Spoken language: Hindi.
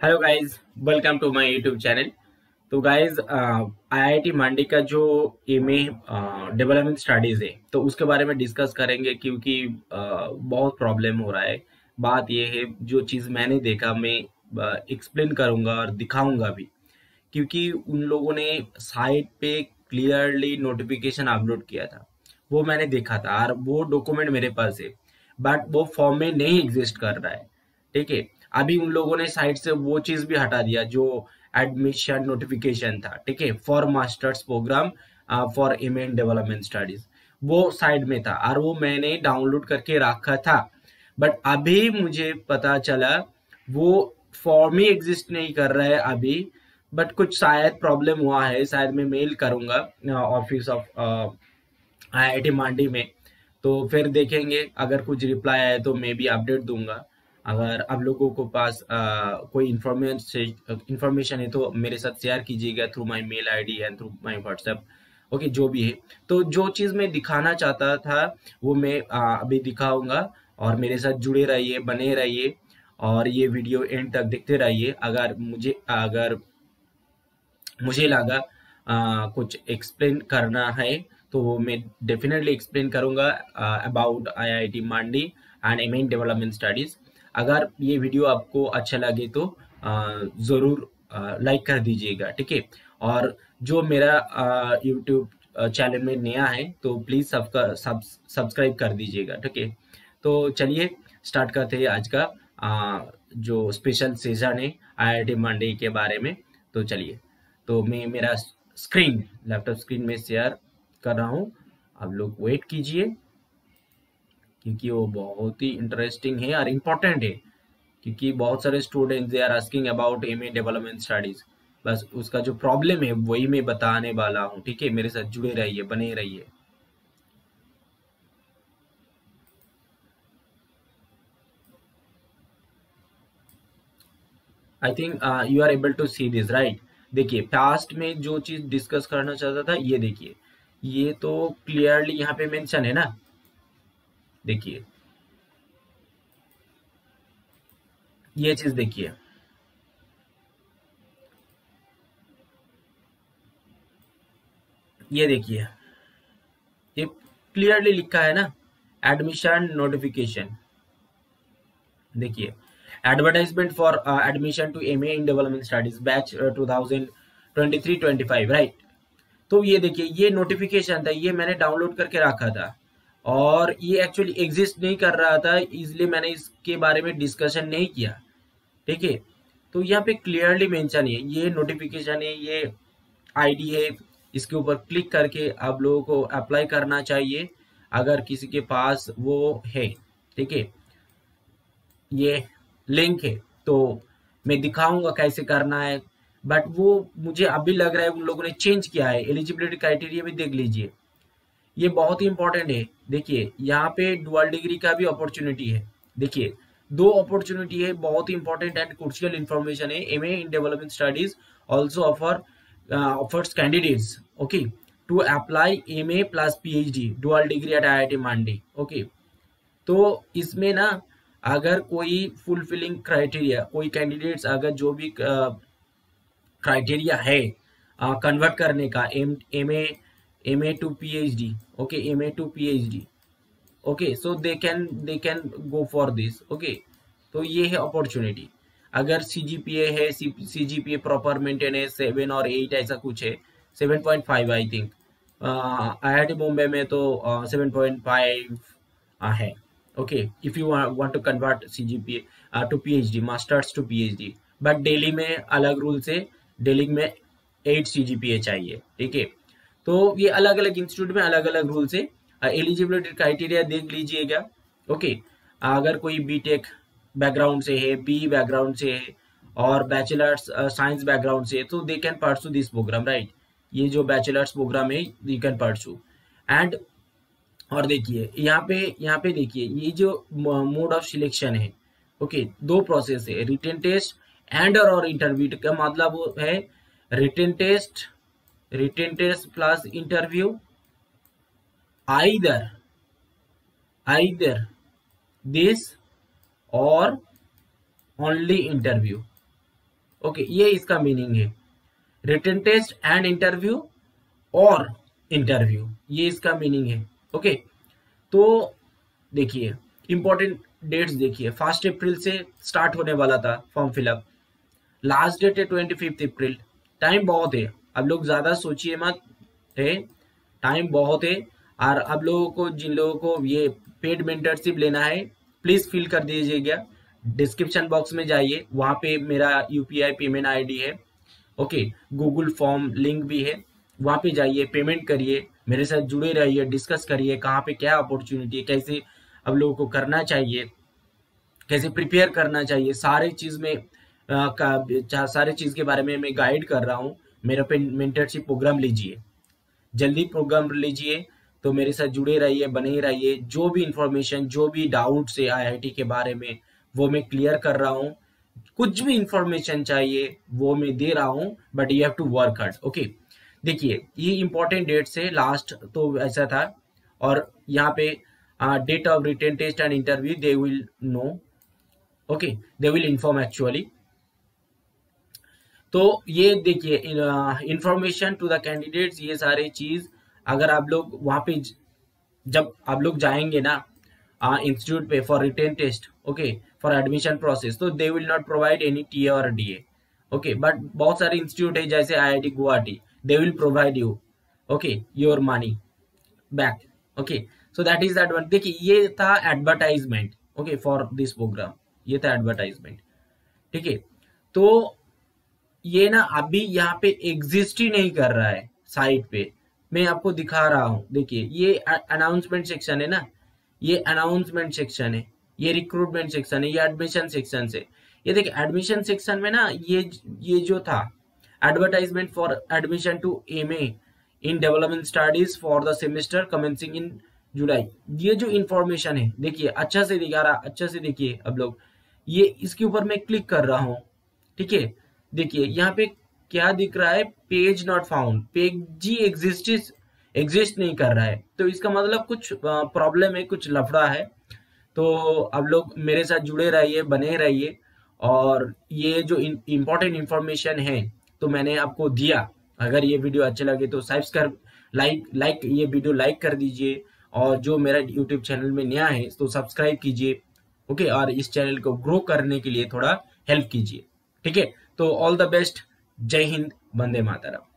Hello guys welcome to my YouTube channel तो गाइस आईआईटी मांडी का जो एम ए डेवलपमेंट स्टडीज़ है तो उसके बारे में डिस्कस करेंगे क्योंकि बहुत प्रॉब्लम हो रहा है। बात यह है, जो चीज़ मैंने देखा, मैं एक्सप्लेन करूँगा और दिखाऊँगा भी। क्योंकि उन लोगों ने साइट पे क्लियरली नोटिफिकेशन अपलोड किया था। वो मैंने देखा था और वो डॉक्यूमेंट मेरे पास है। बट वो फॉर्म में नहीं एग्जिस्ट कर रहा है। ठीक है? अभी उन लोगों ने साइट से वो चीज़ भी हटा दिया, जो एडमिशन नोटिफिकेशन था, ठीक है? For masters programme for M in development studies वो साइड में था, और वो मैंने डाउनलोड करके रखा था। बट अभी मुझे पता चला, वो फॉर्म ही एग्जिस्ट नहीं कर रहा है अभी बट कुछ शायद प्रॉब्लम हुआ है, शायद मैं मेल करूँगा office of I I T Mandi में। तो फिर देखेंगे, अगर कुछ रिप्लाई आए तो मैं भी अपडेट दूँगा। अगर आप लोगों को पास आ, कोई इंफॉर्मेशन इंफॉर्मेशन है तो मेरे साथ शेयर कीजिएगा through my mail ID and through my WhatsApp okay जो भी है। तो जो चीज़ मैं दिखाना चाहता था वो मैं आ, अभी दिखाऊँगा और मेरे साथ जुड़े रहिए बने रहिए और ये वीडियो एंड तक देखते रहिए। अगर मुझे अगर मुझे लगा कुछ एक्सप्लेन करना है तो वो मैं डेफिनेटली एक्सप्लेन करूँगा about I IIT Mandi and M development studies अगर ये वीडियो आपको अच्छा लगे तो ज़रूर लाइक कर दीजिएगा ठीक है? और जो मेरा यूट्यूब चैनल में नया है तो प्लीज़ सबका सब सब्सक्राइब कर दीजिएगा ठीक है? तो चलिए स्टार्ट करते हैं आज का आ, जो स्पेशल सेशन है आईआईटी मंडी के बारे में। तो चलिए तो मैं मेरा स्क्रीन लैपटॉप स्क्रीन में शेयर कर रहा हूँ। आप लोग वेट कीजिए। क्योंकि वो बहुत ही इंटरेस्टिंग है और इम्पोर्टेंट है, क्योंकि बहुत सारे students they are asking about M A development studies बस उसका जो प्रॉब्लम है, वही मैं बताने वाला हूँ, ठीक है? मेरे साथ जुड़े रहिए, बने रहिए। I think you are able to see this right देखिए पास्ट में जो चीज़ डिस्कस करना चाहता था, ये देखिए। ये तो क्लियरली यहाँ पे मेंशन है ना? देखिए। ये चीज़ देखिए। ये देखिए। ये क्लियरली लिखा है ना, एडमिशन नोटिफिकेशन। देखिए, advertisement for admission to MA in development studies batch two thousand twenty three twenty five, right? तो ये देखिए, ये नोटिफिकेशन था, ये मैंने डाउनलोड करके रखा था। और ये एक्चुअली एग्जिस्ट नहीं कर रहा था इसलिए मैंने इसके बारे में डिस्कशन नहीं किया। ठीक है? तो यहाँ पे क्लियरली मेंशन है, ये नोटिफिकेशन है, ये आईडी है, इसके ऊपर क्लिक करके आप लोगों को अप्लाई करना चाहिए, अगर किसी के पास वो है। ठीक है? ये लिंक है तो मैं दिखाऊँगा कैसे करना है बट वो मुझे अभी लग रहा है उन लोगों ने चेंज किया है एलिजिबिलिटी क्राइटेरिया भी देख लीजिए। ये बहुत ही इंपॉर्टेंट है। देखिए यहाँ पे डुअल डिग्री का भी अपॉर्चुनिटी है। देखिए दो अपॉर्चुनिटी है बहुत ही इंपॉर्टेंट एंड क्रूशियल इन्फॉर्मेशन है। MA in development studies also offer offers candidates okay to apply M A plus P H D dual degree at I I T Mandi okay तो इसमें ना अगर कोई फुलफिलिंग क्राइटेरिया कोई कैंडिडेट्स अगर जो भी क्राइटेरिया uh, है कन्वर्ट uh, करने का M M A MA to PhD. Okay, MA to PhD. Okay, so they can they can go for this. Okay, तो ये है अपॉर्चुनिटी अगर सी जी पी ए है C G P A proper maintain है सेवन और एट ऐसा कुछ है seven point five I think I I T Mumbai में तो सेवन पॉइंट फाइव है okay if you want to convert C G P A to P H D masters to P H D but Delhi में अलग रूल से डेली में एट सी जी पी ए चाहिए ठीक है तो ये अलग अलग इंस्टीट्यूट में अलग अलग रूल से एलिजिबिलिटी क्राइटेरिया देख लीजिएगा ओके अगर कोई बीटेक बैकग्राउंड से है बी बैकग्राउंड से है, और बैचलर्स साइंस बैकग्राउंड से तो they can pursue this program right ये जो बैचलर्स प्रोग्राम है यू कैन परसू एंड और देखिए, यहाँ पे यहाँ पे देखिए, ये जो मोड ऑफ़ सिलेक्शन है ओके दो प्रोसेस है रिटर्न टेस्ट एंड और इंटरव्यू का मतलब है written test written test plus interview. Either either this or only interview okay ये इसका मीनिंग है. रिटर्न टेस्ट एंड इंटरव्यू और इंटरव्यू ये इसका मीनिंग है. ओके तो देखिए इंपॉर्टेंट डेट्स देखिए. फ़र्स्ट अप्रैल से स्टार्ट होने वाला था form fill up last date है ट्वेंटी फिफ्थ अप्रैल टाइम बहुत है. अब लोग ज़्यादा सोचिए मत है? टाइम बहुत है। और अब लोगों को जिन लोगों को ये पेड मेंटरशिप लेना है प्लीज़ फिल कर दीजिएगा। डिस्क्रिप्शन बॉक्स में जाइए। वहाँ पे मेरा यूपीआई पेमेंट आईडी है। ओके गूगल फॉर्म लिंक भी है। वहाँ पे जाइए पेमेंट करिए। मेरे साथ जुड़े रहिए डिस्कस करिए कहाँ पे क्या अपॉर्चुनिटी है कैसे अब लोगों को करना चाहिए कैसे प्रिपेयर करना चाहिए। सारे चीज़ में आ, का सारे चीज़ के बारे में मैं गाइड कर रहा हूँ। मेरा पे मेंटरशिप प्रोग्राम लीजिए। जल्दी प्रोग्राम लीजिए तो मेरे साथ जुड़े रहिए, बने रहिए। जो भी इंफॉर्मेशन जो भी डाउट है आईआईटी के बारे में, वो मैं क्लियर कर रहा हूँ। कुछ भी इंफॉर्मेशन चाहिए, वो मैं दे रहा हूँ but you have to work hard okay देखिए, ये इंपॉर्टेंट डेट से लास्ट तो ऐसा था। और यहाँ पे date of written test and interview they will know okay they will inform actually तो ये देखिए इंफॉर्मेशन टू द कैंडिडेट्स ये सारे चीज़, अगर आप लोग वहाँ पे जब आप लोग जाएँगे ना इंस्टीट्यूट पे for written test okay for admission process तो they will not provide any T और डी ओके बट बहुत सारे इंस्टीट्यूट है, जैसे I I T Guwahati they will provide you okay your money back okay so is that one. देखिए, ये था advertisement okay for this program ये था एडवर्टाइजमेंट ठीक है तो ये ना अभी यहाँ पे एग्जिस्ट ही नहीं कर रहा है साइट पे। मैं आपको दिखा रहा हूँ। देखिए, ये अनाउंसमेंट सेक्शन है ना? ये अनाउंसमेंट सेक्शन है। ये रिक्रूटमेंट सेक्शन है। ये एडमिशन सेक्शन से। ये देखिए एडमिशन सेक्शन में ना ये ये जो था, advertisement for admission to MA in development studies for the semester commencing in July ये जो इंफॉर्मेशन है, देखिए अच्छा से दिखा रहा अच्छा से देखिए अब लोग। ये इसके ऊपर मैं क्लिक कर रहा हूँ। ठीक है? देखिए, यहाँ पे क्या दिख रहा है? पेज नॉट फाउंड पेज जी एग्जिस्ट एग्जिस्ट नहीं कर रहा है। तो इसका मतलब कुछ प्रॉब्लम है, कुछ लफड़ा है। तो अब लोग मेरे साथ जुड़े रहिए, बने रहिए। और ये जो इम्पोर्टेंट इंफॉर्मेशन है तो मैंने आपको दिया। अगर ये वीडियो अच्छे लगे तो सब्सक्राइब लाइक लाइक ये वीडियो लाइक कर दीजिए। और जो मेरा यूट्यूब चैनल में नया है तो सब्सक्राइब कीजिए। ओके और इस चैनल को ग्रो करने के लिए थोड़ा हेल्प कीजिए। ठीक है? तो ऑल द बेस्ट जय हिंद वंदे मातरम